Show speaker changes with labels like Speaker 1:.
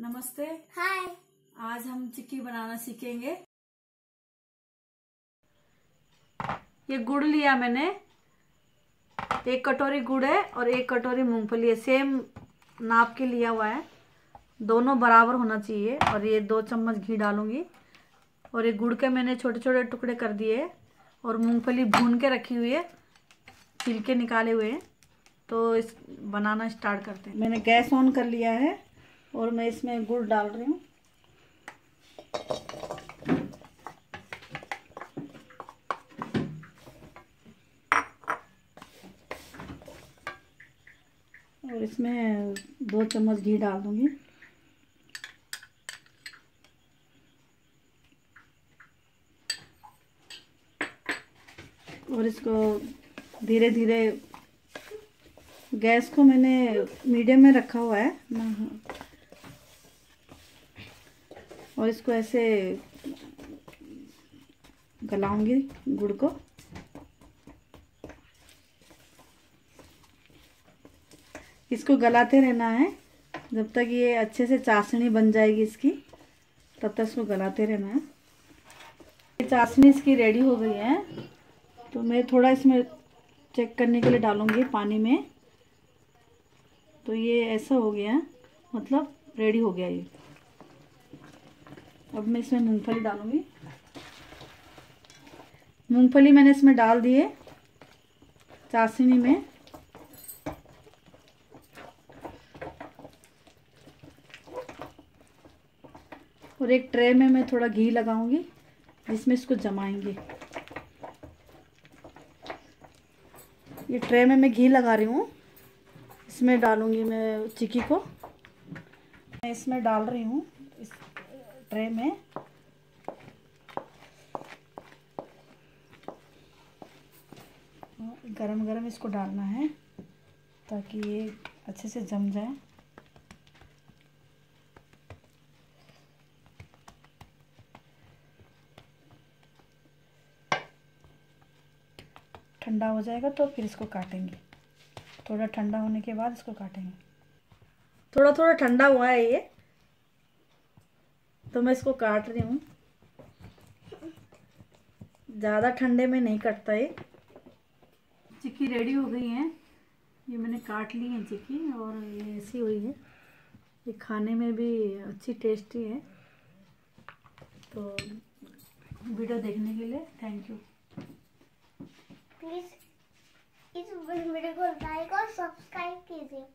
Speaker 1: नमस्ते।
Speaker 2: हाय।
Speaker 1: आज हम चिक्की बनाना सीखेंगे। ये गुड़ लिया मैंने। एक कटोरी गुड़ है और एक कटोरी मूंगफली है। सेम नाप के लिया हुआ है। दोनों बराबर होना चाहिए और ये दो चम्मच घी डालूँगी। और ये गुड़ के मैंने छोटे छोटे टुकड़े कर दिए और मूंगफली भून के रखी हुई है। छिलके निकाले हुए हैं। तो इस बनाना स्टार्ट करते हैं। मैंने गैस ऑन कर लिया है। और मैं इसमें गुड़ डाल रही हूँ। और इसमें दो चम्मच घी डाल दूँगी। और इसको धीरे धीरे गैस को मैंने मीडियम में रखा हुआ है। और इसको ऐसे गलाऊँगी गुड़ को। इसको गलाते रहना है। जब तक ये अच्छे से चाशनी बन जाएगी इसकी, तब तक इसको गलाते रहना है। ये चाशनी इसकी रेडी हो गई है। तो मैं थोड़ा इसमें चेक करने के लिए डालूँगी पानी में। तो ये ऐसा हो गया मतलब रेडी हो गया ये। अब मैं इसमें मूंगफली डालूँगी। मूंगफली मैंने इसमें डाल दिए चाशनी में। और एक ट्रे में मैं थोड़ा घी लगाऊँगी, जिसमें इसको जमाएँगे। ये ट्रे में मैं घी लगा रही हूँ, इसमें डालूँगी मैं चिक्की को। मैं इसमें डाल रही हूँ। ट्रे में। गरम गरम इसको डालना है, ताकि ये अच्छे से जम जाए। ठंडा हो जाएगा तो फिर इसको काटेंगे। थोड़ा ठंडा होने के बाद इसको काटेंगे। थोड़ा थोड़ा ठंडा हुआ है ये। तो मैं इसको काट रही हूँ। ज़्यादा ठंडे में नहीं कटता ये। चिक्की रेडी हो गई है। ये मैंने काट ली है चिक्की और ये ऐसी हुई है। ये खाने में भी अच्छी टेस्टी है। तो वीडियो देखने के लिए थैंक यू
Speaker 2: प्लीज़ इस वीडियो को लाइक और सब्सक्राइब कीजिए।